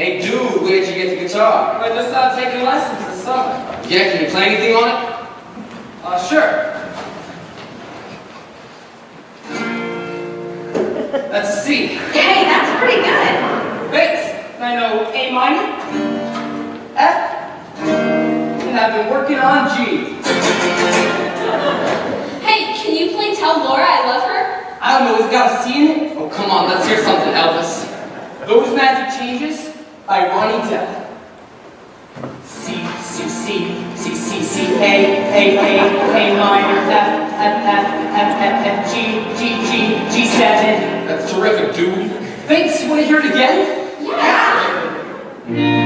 Hey, dude, where'd you get the guitar? I just started taking lessons this summer. Yeah, can you play anything on it? Uh, sure. That's a C. Hey, that's pretty good. Thanks. I know A minor, F, and I've been working on G. Hey, can you play Tell Laura I Love Her? I don't know, it's got a C in it. Oh, come on, let's hear something, Elvis. Those Magic Changes by Ronnie Dell. C, C, C, C, C, C, A, A, A, A minor, F, F, F, F, F, F, G, G, G, G7. That's terrific, dude. Thanks, wanna hear it again? Yeah.